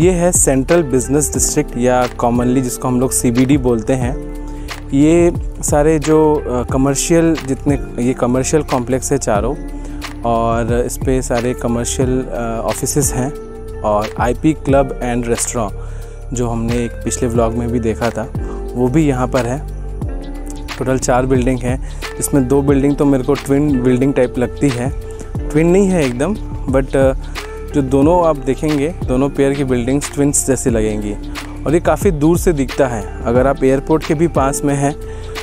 ये है central business district या कॉमनली जिसको हम लोग सीबीडी बोलते हैं। ये सारे जो कमर्शियल जितने, ये कमर्शियल कॉम्प्लेक्स है चारों और इस पर सारे कमर्शियल ऑफ़िस हैं और आईपी क्लब एंड रेस्टोरेंट जो हमने एक पिछले व्लॉग में भी देखा था, वो भी यहाँ पर है। टोटल चार बिल्डिंग है इसमें दो बिल्डिंग तो मेरे को ट्विन बिल्डिंग टाइप लगती है। ट्विन नहीं है एकदम बट जो दोनों आप देखेंगे, दोनों पेयर की बिल्डिंग्स ट्विंस जैसी लगेंगी। और ये काफ़ी दूर से दिखता है। अगर आप एयरपोर्ट के भी पास में हैं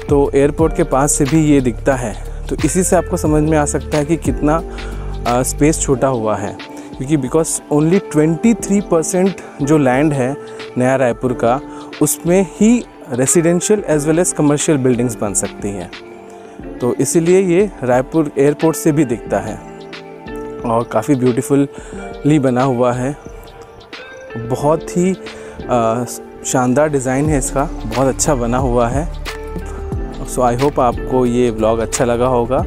तो एयरपोर्ट के पास से भी ये दिखता है। तो इसी से आपको समझ में आ सकता है कि कितना स्पेस छोटा हुआ है। क्योंकि बिकॉज़ ओनली 23 परसेंट जो लैंड है, नया रायपुर का, उसमें ही residential as well as commercial buildings बन सकती हैं। तो इसीलिए ये रायपुर एयरपोर्ट से भी दिखता है। और काफ़ी ब्यूटीफुली बना हुआ है। बहुत ही शानदार डिज़ाइन है इसका। बहुत अच्छा बना हुआ है। सो आई होप आपको ये ब्लॉग अच्छा लगा होगा।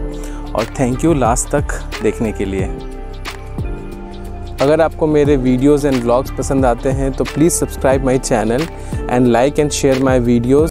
और थैंक यू लास्ट तक देखने के लिए। अगर आपको मेरे वीडियोस एंड ब्लॉग्स पसंद आते हैं तो please subscribe my channel and like and share my videos